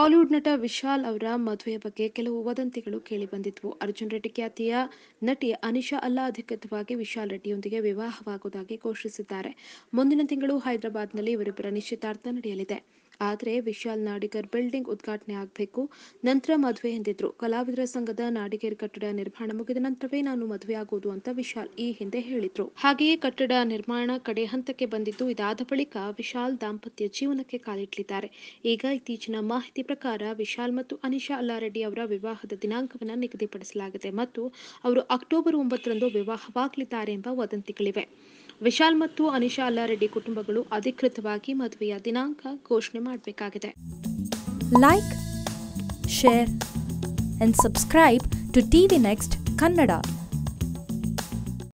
Bollywood ನಟ ವಿಶಾಲ್ ಅವರ ಮದುವೆಯ ಬಗ್ಗೆ ಕೆಲವು ವದಂತಿಗಳು ಕೇಳಿಬಂದಿದ್ವು ಅರ್ಜುನ್ ರೆಡ್ಡಿ ಖ್ಯಾತಿಯ ನಟಿ ಅನಿಶಾ ಅಲ್ಲಾ ಅಧಿಕೃತವಾಗಿ ವಿಶಾಲ್ ರೆಡ್ಡಿಯೊಂದಿಗೆ ವಿವಾಹವಾಗುವುದಾಗಿ ಘೋಷಿಸಿದ್ದಾರೆ. ಮುಂದಿನ ತಿಂಗಳು ಹೈದರಾಬಾದ್ನಲ್ಲಿ ಇವರಿಬ್ಬರ ನಿಶ್ಚಿತಾರ್ಥ ನಡೆಯಲಿದೆ. ಆದರೆ ವಿಶಾಲ್ ನಾಡಿಗರ್ ಬಿಲ್ಡಿಂಗ್ ಉದ್ಘಾಟನೆ ಆಗಬೇಕು. ನಂತರ ಮದುವೆ ಎಂದಿದ್ರು. ಕಲಾವಿದರ ಸಂಘದ ನಾಡಿಗೇರ್ ಕಟ್ಟಡ ನಿರ್ಮಾಣ ಮುಗಿದ ನಂತರವೇ ನಾನು ಮದುವೆಯಾಗುವುದು ಅಂತ ವಿಶಾಲ್ ಈ ಹಿಂದೆ ಹೇಳಿದ್ರು. ಹಾಗೆಯೇ ಕಟ್ಟಡ ನಿರ್ಮಾಣ ಕಡೆ ಹಂತಕ್ಕೆ ಬಂದಿದ್ದು ಇದಾದ ಬಳಿಕ ವಿಶಾಲ್ ದಾಂಪತ್ಯ ಜೀವನಕ್ಕೆ ಕಾಲಿಟ್ಟಿದ್ದಾರೆ. ಈಗ ಇತ್ತೀಚಿನ ಮಾಹಿತಿ ಪ್ರಕಾರ ವಿಶಾಲ್ ಮತ್ತು ಅನಿಶಾ ಅಲ್ಲಾರೆಡ್ಡಿ ಅವರ ವಿವಾಹದ ದಿನಾಂಕವನ್ನು ನಿಗದಿಪಡಿಸಲಾಗಿದೆ ಮತ್ತು ಅವರು ಅಕ್ಟೋಬರ್ ಒಂಬತ್ತರಂದು ವಿವಾಹವಾಗಲಿದ್ದಾರೆ ಎಂಬ ವದಂತಿಗಳಿವೆ. ವಿಶಾಲ್ ಮತ್ತು ಅನಿಶಾ ಅಲ್ಲಾರೆಡ್ಡಿ ಕುಟುಂಬಗಳು ಅಧಿಕೃತವಾಗಿ ಮದುವೆಯ ದಿನಾಂಕ ಘೋಷಣೆ ಮಾಡಬೇಕಾಗಿದೆ. Like share and subscribe to TV next Kannada